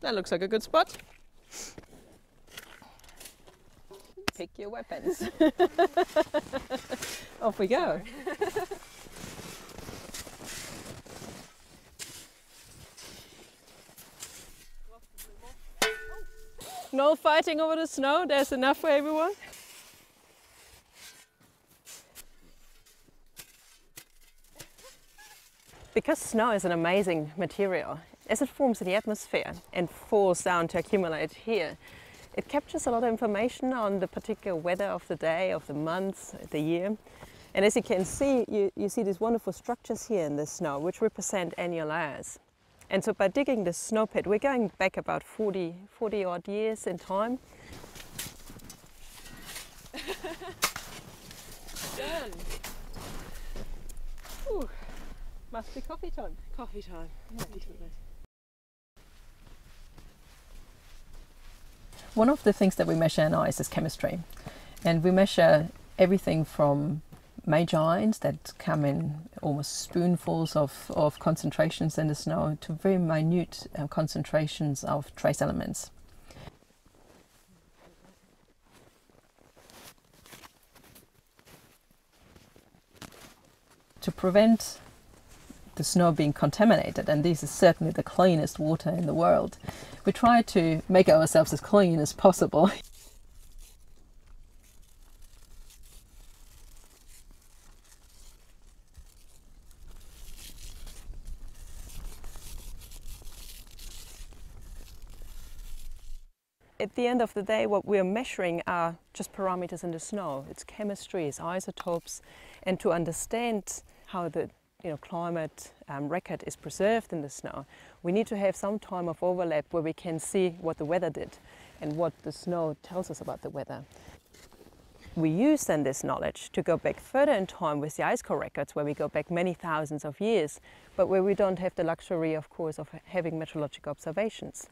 That looks like a good spot. Pick your weapons. Off we go. no fighting over the snow, there's enough for everyone. Because snow is an amazing material, as it forms in the atmosphere and falls down to accumulate here, it captures a lot of information on the particular weather of the day, of the month, the year. And as you can see, you, you see these wonderful structures here in the snow, which represent annual layers. And so by digging the snow pit, we're going back about 40, 40 odd years in time. Done. Ooh. Must be coffee time. Coffee time. Yeah, One of the things that we measure in ice is chemistry. And we measure everything from major ions that come in almost spoonfuls of, of concentrations in the snow to very minute uh, concentrations of trace elements. To prevent the snow being contaminated, and this is certainly the cleanest water in the world. We try to make ourselves as clean as possible. at the end of the day, what we're measuring are just parameters in the snow. It's chemistry, it's isotopes, and to understand how the you know, climate um, record is preserved in the snow, we need to have some time of overlap where we can see what the weather did and what the snow tells us about the weather. We use then this knowledge to go back further in time with the ice core records where we go back many thousands of years, but where we don't have the luxury, of course, of having meteorological observations.